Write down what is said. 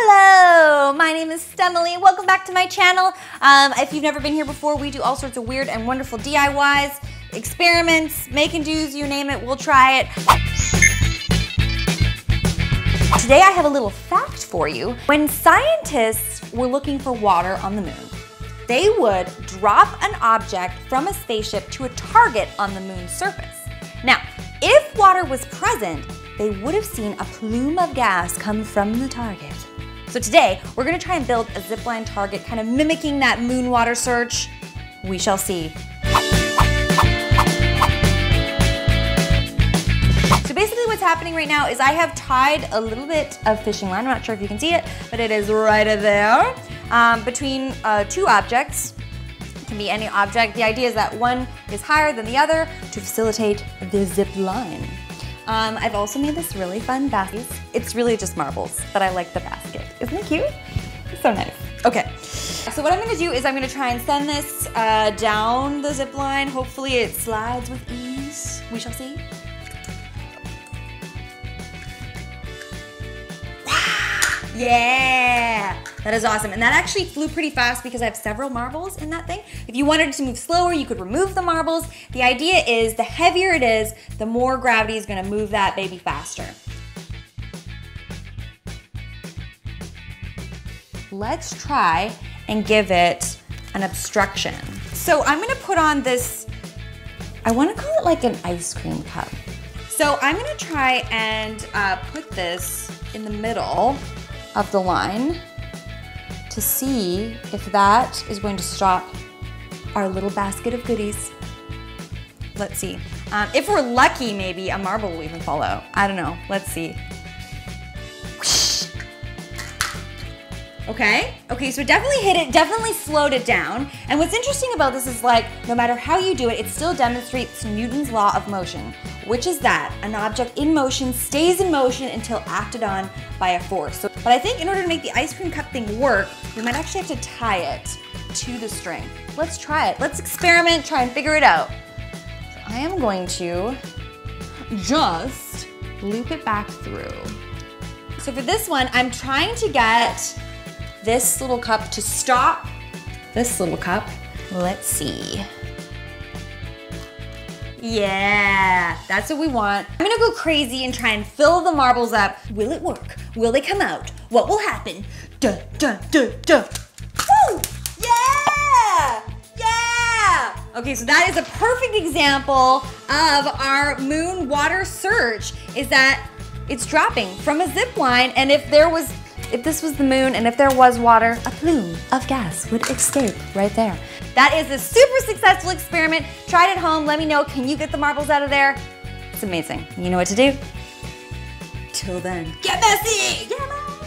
Hello, my name is Stemily. Welcome back to my channel. Um, if you've never been here before, we do all sorts of weird and wonderful DIYs, experiments, make and do's, you name it, we'll try it. Today I have a little fact for you. When scientists were looking for water on the moon, they would drop an object from a spaceship to a target on the moon's surface. Now, if water was present, they would have seen a plume of gas come from the target. So today, we're gonna try and build a zipline target, kind of mimicking that moon water search. We shall see. So basically what's happening right now is I have tied a little bit of fishing line, I'm not sure if you can see it, but it is right there, um, between uh, two objects. It can be any object. The idea is that one is higher than the other to facilitate the zip line. Um, I've also made this really fun basket. It's really just marbles, but I like the basket. Isn't it cute? It's so nice. Okay, so what I'm gonna do is I'm gonna try and send this uh, down the zip line. Hopefully it slides with ease. We shall see. Yeah, that is awesome. And that actually flew pretty fast because I have several marbles in that thing. If you wanted it to move slower, you could remove the marbles. The idea is the heavier it is, the more gravity is gonna move that baby faster. Let's try and give it an obstruction. So I'm gonna put on this, I wanna call it like an ice cream cup. So I'm gonna try and uh, put this in the middle of the line to see if that is going to stop our little basket of goodies. Let's see. Um, if we're lucky, maybe a marble will even fall out. I don't know. Let's see. Okay, okay, so definitely hit it, definitely slowed it down. And what's interesting about this is like, no matter how you do it, it still demonstrates Newton's law of motion, which is that an object in motion stays in motion until acted on by a force. So, but I think in order to make the ice cream cup thing work, we might actually have to tie it to the string. Let's try it. Let's experiment, try and figure it out. So I am going to just loop it back through. So for this one, I'm trying to get this little cup to stop this little cup. Let's see. Yeah, that's what we want. I'm gonna go crazy and try and fill the marbles up. Will it work? Will they come out? What will happen? Duh, duh, duh, duh. Woo! Yeah! Yeah! Okay, so that is a perfect example of our moon water search is that it's dropping from a zip line and if there was if this was the moon and if there was water, a plume of gas would escape right there. That is a super successful experiment. Try it at home. Let me know, can you get the marbles out of there? It's amazing. You know what to do? Till then, get messy! Messy!